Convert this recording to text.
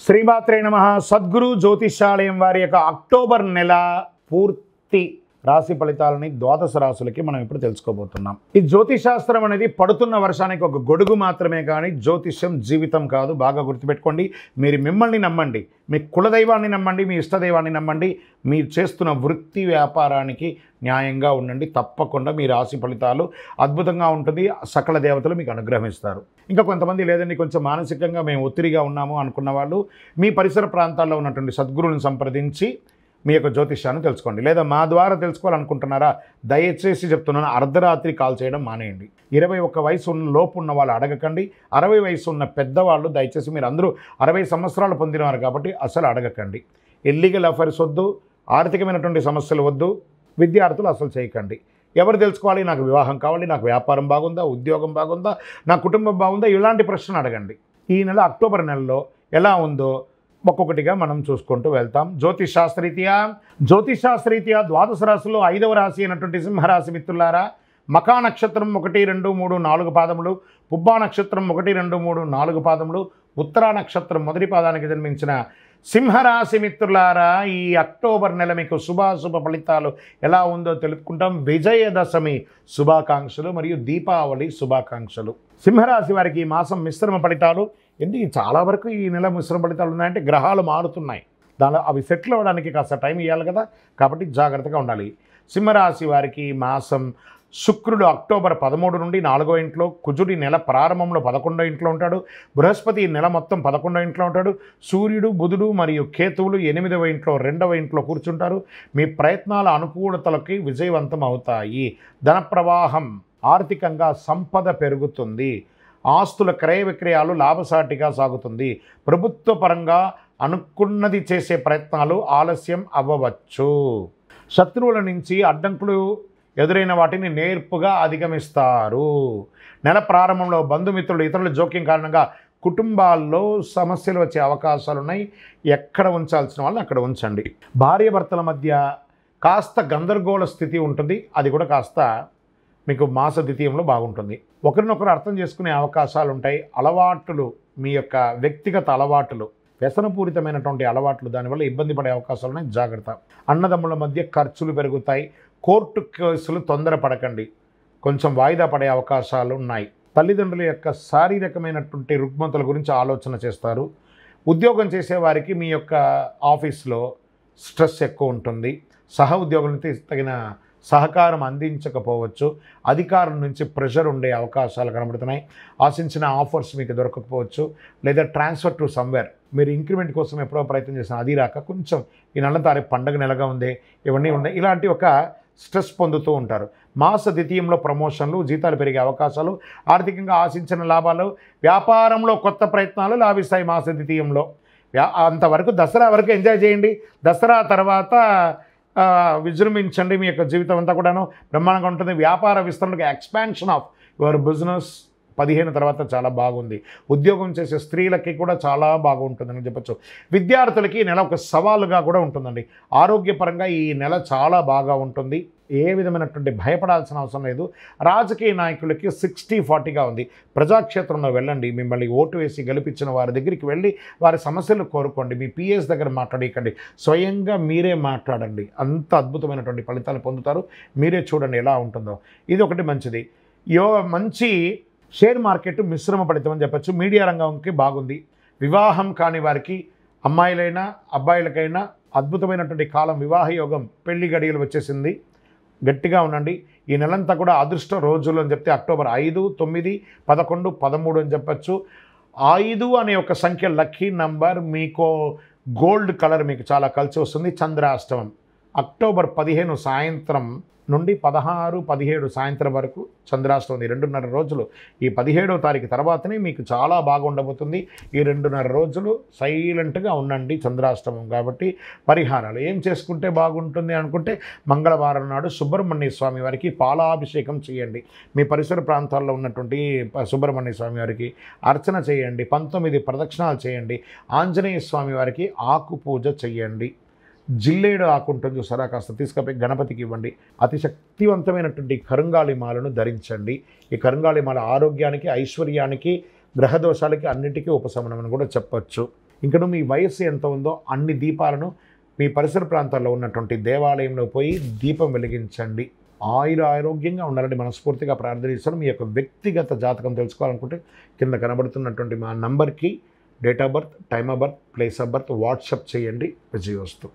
శ్రీమాత్రే నమ. సద్గురు జ్యోతిషాలయం వారి యొక్క అక్టోబర్ నెల పూర్తి రాశి ఫలితాలని ద్వాదశ రాశులకి మనం ఇప్పుడు తెలుసుకోబోతున్నాం. ఈ జ్యోతిశాస్త్రం అనేది పడుతున్న వర్షానికి ఒక గొడుగు మాత్రమే కానీ జ్యోతిష్యం జీవితం కాదు. బాగా గుర్తుపెట్టుకోండి. మీరు మిమ్మల్ని నమ్మండి. మీ కులదైవాన్ని నమ్మండి. మీ ఇష్టదైవాన్ని నమ్మండి. మీరు చేస్తున్న వృత్తి వ్యాపారానికి న్యాయంగా ఉండండి. తప్పకుండా మీ రాశి ఫలితాలు అద్భుతంగా ఉంటుంది. సకల దేవతలు మీకు అనుగ్రహిస్తారు. ఇంకా కొంతమంది లేదండి కొంచెం మానసికంగా మేము ఒత్తిడిగా ఉన్నాము అనుకున్న వాళ్ళు. మీ పరిసర ప్రాంతాల్లో ఉన్నటువంటి సద్గురువుని సంప్రదించి మీ యొక్క జ్యోతిష్యాన్ని తెలుసుకోండి. లేదా మా ద్వారా తెలుసుకోవాలనుకుంటున్నారా? దయచేసి చెప్తున్నాను అర్ధరాత్రి కాల్ చేయడం మానేయండి. ఇరవై ఒక్క వయసు ఉన్న లోపు ఉన్న వాళ్ళు అడగకండి. అరవై వయసు ఉన్న పెద్దవాళ్ళు దయచేసి మీరు అందరూ అరవై సంవత్సరాలు పొందినవారు కాబట్టి అసలు అడగకండి. ఇల్లీగల్ అఫైర్స్ వద్దు ఆర్థికమైనటువంటి సమస్యలు వద్దు విద్యార్థులు అసలు చేయకండి. ఎవరు తెలుసుకోవాలి? నాకు వివాహం కావాలి నాకు వ్యాపారం బాగుందా ఉద్యోగం బాగుందా నా కుటుంబం బాగుందా? ఇలాంటి ప్రశ్న అడగండి. ఈ నెల అక్టోబర్ నెలలో ఎలా ఉందో ఒక్కొక్కటిగా మనం చూసుకుంటూ వెళ్తాం. జ్యోతిష్ శాస్త్రీత్యా? ద్వాదశ రాశిలో ఐదవ రాశి అయినటువంటి సింహరాశి మిత్రులారా మకా నక్షత్రం ఒకటి రెండు మూడు నాలుగు పాదములు పుబ్బా నక్షత్రం ఒకటి రెండు మూడు నాలుగు పాదములు ఉత్తరా నక్షత్రం మొదటి పాదానికి జన్మించిన సింహరాశి మిత్రులారా ఈ అక్టోబర్ నెల మీకు శుభాశుభ ఫలితాలు ఎలా ఉందో తెలుపుకుంటాం. విజయదశమి శుభాకాంక్షలు మరియు దీపావళి శుభాకాంక్షలు. సింహరాశి వారికి ఈ మాసం మిశ్రమ ఫలితాలు. ఎందుకు? చాలా వరకు ఈ నెల మిశ్రమ ఫలితాలు ఉన్నాయంటే గ్రహాలు మారుతున్నాయి. దానిలో అవి సెటిల్ అవ్వడానికి కాస్త టైం ఇవ్వాలి కదా. కాబట్టి జాగ్రత్తగా ఉండాలి. సింహరాశి వారికి మాసం శుక్రుడు అక్టోబర్ పదమూడు నుండి నాలుగో ఇంట్లో కుజుడి నెల ప్రారంభంలో పదకొండో ఇంట్లో ఉంటాడు బృహస్పతి నెల మొత్తం పదకొండో ఇంట్లో ఉంటాడు సూర్యుడు బుధుడు మరియు కేతువులు ఎనిమిదవ ఇంట్లో రెండవ ఇంట్లో కూర్చుంటారు. మీ ప్రయత్నాల అనుకూలతలకి విజయవంతం అవుతాయి. ధన ప్రవాహం ఆర్థికంగా సంపద పెరుగుతుంది. ఆస్తుల క్రయ విక్రయాలు లాభసాటిగా సాగుతుంది. ప్రభుత్వ పరంగా అనుకున్నది చేసే ప్రయత్నాలు ఆలస్యం అవ్వవచ్చు. శత్రువుల నుంచి అడ్డంకులు ఎదురైన వాటిని నేర్పుగా అధిగమిస్తారు. నెల ప్రారంభంలో బంధుమిత్రులు ఇతరుల జోక్యం కారణంగా కుటుంబాల్లో సమస్యలు వచ్చే అవకాశాలు ఉన్నాయి ఎక్కడ ఉంచాల్సిన వాళ్ళని అక్కడ ఉంచండి. భార్యాభర్తల మధ్య కాస్త గందరగోళ స్థితి ఉంటుంది. అది కూడా కాస్త మీకు మాస ద్వితీయంలో బాగుంటుంది. ఒకరినొకరు అర్థం చేసుకునే అవకాశాలు ఉంటాయి అలవాట్లు మీ యొక్క వ్యక్తిగత అలవాట్లు వ్యసనపూరితమైనటువంటి అలవాట్లు దానివల్ల ఇబ్బంది పడే అవకాశాలు ఉన్నాయి జాగ్రత్త. అన్నదమ్ముల మధ్య ఖర్చులు పెరుగుతాయి. కోర్టు కేసులు తొందరపడకండి. కొంచెం వాయిదా పడే అవకాశాలు ఉన్నాయి. తల్లిదండ్రుల యొక్క శారీరకమైనటువంటి రుగ్మతల గురించి ఆలోచన చేస్తారు. ఉద్యోగం చేసేవారికి మీ యొక్క ఆఫీస్లో స్ట్రెస్ ఎక్కువ ఉంటుంది. సహ ఉద్యోగులకి తగిన సహకారం అందించకపోవచ్చు. అధికారం నుంచి ప్రెషర్ ఉండే అవకాశాలు కనబడుతున్నాయి. ఆశించిన ఆఫర్స్ మీకు దొరకకపోవచ్చు. లేదా ట్రాన్స్ఫర్ టు సమ్వేర్. మీరు ఇంక్రిమెంట్ కోసం ఎప్పుడో ప్రయత్నం చేసిన అది రాక కొంచెం ఈ నెల తారీఖు పండగ నెలగా ఉంది. ఇవన్నీ ఉన్నాయి. ఇలాంటి ఒక స్ట్రెస్ పొందుతూ ఉంటారు. మాస ద్వితీయంలో ప్రమోషన్లు జీతాలు పెరిగే అవకాశాలు ఆర్థికంగా ఆశించిన లాభాలు వ్యాపారంలో కొత్త ప్రయత్నాలు లాభిస్తాయి మాస ద్వితీయంలో. వ్యా- అంతవరకు దసరా వరకు ఎంజాయ్ చేయండి. దసరా తర్వాత విజృంభించండి మీ యొక్క జీవితం అంతా కూడాను. బ్రహ్మాండంగా ఉంటుంది. వ్యాపార విస్తరణకు ఎక్స్పాన్షన్ ఆఫ్ యువర్ బిజినెస్. పదిహేను తర్వాత చాలా బాగుంది. ఉద్యోగం చేసే స్త్రీలకి కూడా చాలా బాగుంటుందని చెప్పొచ్చు. విద్యార్థులకి నెల ఒక సవాలుగా కూడా ఉంటుందండి. ఆరోగ్యపరంగా ఈ నెల చాలా బాగా ఉంటుంది. ఏ విధమైనటువంటి భయపడాల్సిన అవసరం లేదు. రాజకీయ నాయకులకి సిక్స్టీ ఫార్టీగా ఉంది. ప్రజాక్షేత్రంలో వెళ్ళండి. మిమ్మల్ని ఓటు వేసి గెలిపించిన వారి దగ్గరికి వెళ్ళి వారి సమస్యలు కోరుకోండి. మీ పిఎస్ దగ్గర మాట్లాడేయకండి స్వయంగా మీరే మాట్లాడండి. అంత అద్భుతమైనటువంటి ఫలితాలు పొందుతారు. మీరే చూడండి ఎలా ఉంటుందో. ఇది ఒకటి మంచిది. యో మంచి షేర్ మార్కెట్ మిశ్రమ ఫలితం అని చెప్పచ్చు. మీడియా రంగంకి బాగుంది. వివాహం కాని వారికి అమ్మాయిలైనా అబ్బాయిలకైనా అద్భుతమైనటువంటి కాలం వివాహ యోగం పెళ్ళి గడియలు వచ్చేసింది. గట్టిగా ఉండండి. ఈ నెలంతా కూడా అదృష్ట రోజులు అని చెప్తే అక్టోబర్ ఐదు తొమ్మిది పదకొండు పదమూడు అని చెప్పచ్చు. ఐదు అనే ఒక సంఖ్య లక్కీ నంబర్ మీకు గోల్డ్ కలర్ మీకు చాలా కలిసి వస్తుంది. చంద్రాష్టమం. అక్టోబర్ పదిహేను సాయంత్రం నుండి పదహారు పదిహేడు సాయంత్రం వరకు చంద్రాష్టమి ఈ రెండున్నర రోజులు. ఈ పదిహేడవ తారీఖు తర్వాతనే మీకు చాలా బాగా ఉండబోతుంది ఈ రెండున్నర రోజులు సైలెంట్గా ఉండండి చంద్రాష్టమం కాబట్టి. పరిహారాలు ఏం చేసుకుంటే బాగుంటుంది అనుకుంటే మంగళవారం నాడు సుబ్రహ్మణ్య స్వామి వారికి పాలాభిషేకం చేయండి. మీ పరిసర ప్రాంతాల్లో ఉన్నటువంటి సుబ్రహ్మణ్య స్వామి వారికి అర్చన చేయండి. పంతొమ్మిది ప్రదక్షిణాలు చేయండి. ఆంజనేయ స్వామి వారికి ఆకు పూజ చేయండి. జిల్లేడు ఆకు చూసారా? కాస్త తీసుకపోయి గణపతికి ఇవ్వండి. అతి శక్తివంతమైనటువంటి కరుంగాళి మాలను ధరించండి. ఈ కరుంగాళి మాల ఆరోగ్యానికి ఐశ్వర్యానికి గ్రహదోషాలకి అన్నిటికీ ఉపశమనం అని కూడా చెప్పచ్చు. ఇంకను మీ వయస్సు ఎంత ఉందో అన్ని దీపాలను మీ పరిసర ప్రాంతాల్లో ఉన్నటువంటి దేవాలయంలో పోయి దీపం వెలిగించండి. ఆయుర ఆరోగ్యంగా ఉండాలని మనస్ఫూర్తిగా ప్రార్థిస్తాను మీ యొక్క వ్యక్తిగత జాతకం తెలుసుకోవాలనుకుంటే కింద కనబడుతున్నటువంటి మా నంబర్కి date of birth time of birth place of birth WhatsApp చేయండి. విజయోస్తు